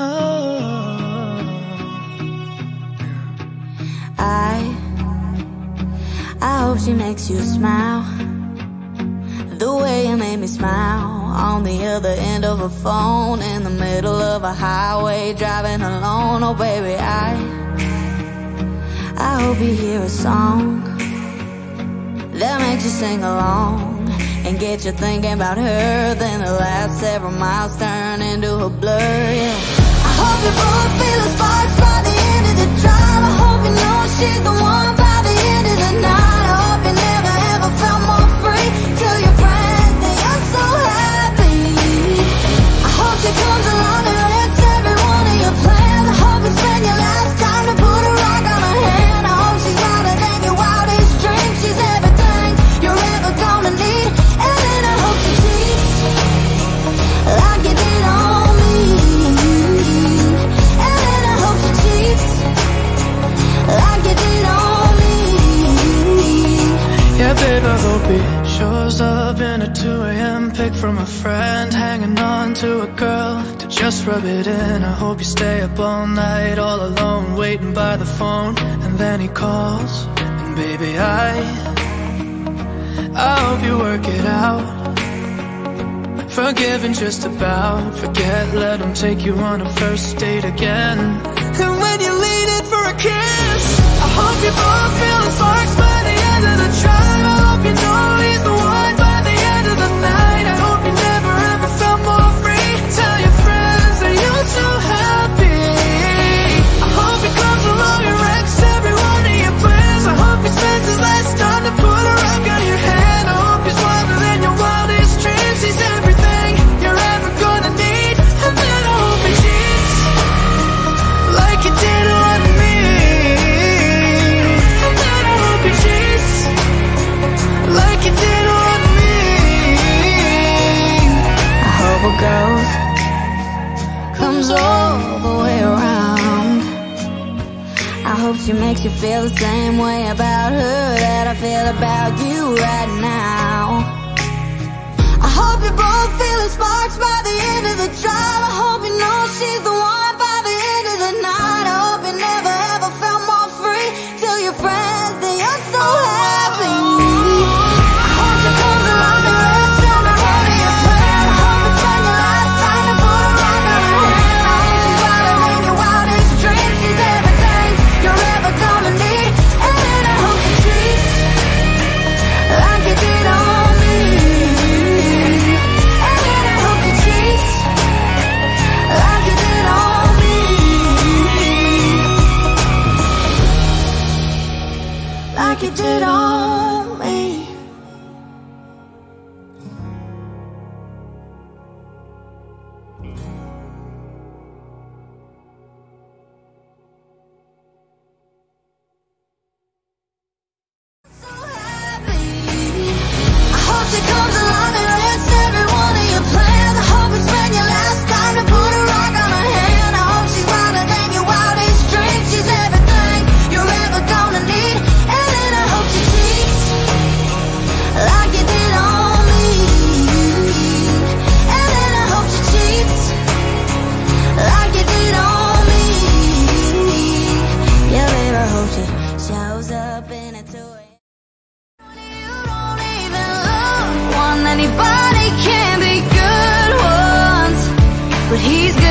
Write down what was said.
I I hope she makes you smile. The way you made me smile. On the other end of a phone In the middle of a highway Driving alone. Oh baby I I hope you hear a song That makes you sing along And get you thinking about her. Then the last several miles turn into a blur Yeah hope you both feel the sparks by the end of the drive. I hope you He shows up in a 2 a.m. pic from a friend Hanging on to a girl. To just rub it in. I hope you stay up all night all alone Waiting by the phone. And then he calls And baby, I I hope you work it out. Forgiving just about. Forget, let him take you on a first date again. And when you lean in for a kiss she makes you feel the same way about her that I feel about you right now. I hope you both feel sparks by the end of the drive. Like you did on up in a love one. Anybody can be good once, but he's good.